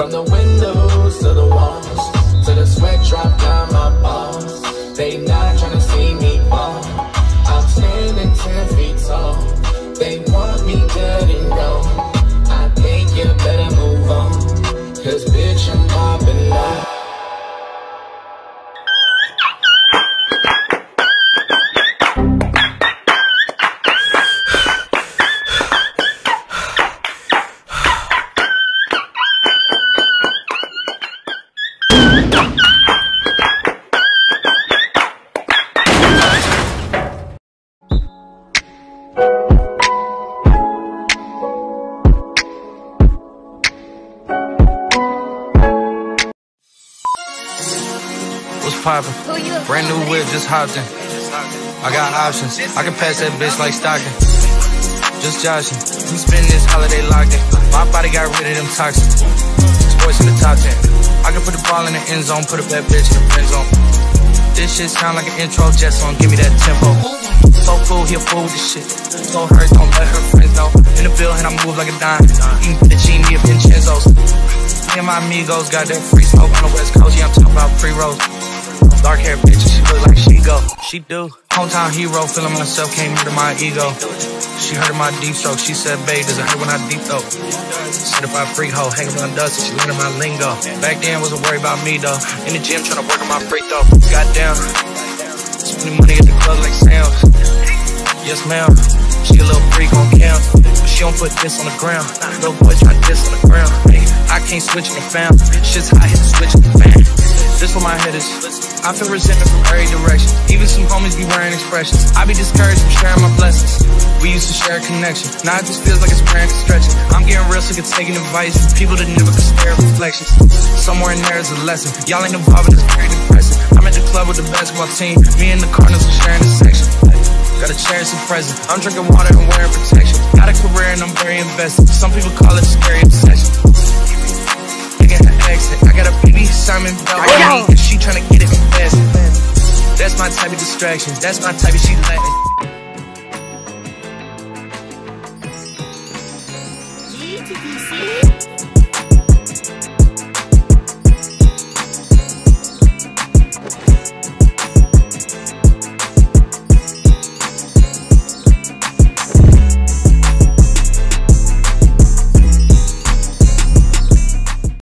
From the windows to the walls, to the sweat drop down my balls. They poppin'? Brand new whip, just hopped in. I got options. I can pass that bitch like Stockton. Just joshing. We spend this holiday locked in. My body got rid of them toxins. Sports in the top 10. I can put the ball in the end zone, put a bad bitch in the friend zone. This shit sound like an intro jet song, give me that tempo. So cool, he a fool this shit. So hurt, don't let her friends know. In the building, I move like a dime. Eating fettuccine of Vincenzo's. Me and my amigos got that free smoke on the west coast, yeah, I'm talking about pre-rolls. Dark hair bitch, she look like she go. She do. Hometown hero, feeling myself, can't murder my ego. She heard of my deep stroke, she said, babe, does it hurt when I deep throat? Certified freak hoe, hanging around dust, she learning my lingo. Back then, wasn't worried about me though. In the gym, trying to work on my free throw. Goddamn. Spending money at the club like Sam's. Yes, ma'am. She a little freak on cam, but she don't put this on the ground. Little boy try this on the ground. I can't switch in the fam. Shit's hot, hit the switch in the fan. This where my head is. I feel resentment from every direction. Even some homies be wearing expressions. I be discouraged from sharing my blessings. We used to share a connection. Now it just feels like it's and stretching. I'm getting real sick of taking advice from people that never could spare reflections. Somewhere in there is a lesson. Y'all ain't involved in this very depressing. I'm at the club with the basketball team. Me and the Cardinals are sharing the section. Gotta cherish the present. I'm drinking water and wearing protection. Got a career and I'm very invested. Some people call it a scary obsession. I got got a baby Simon Bell get it fast. That's my type of distraction. That's my type of she Latin.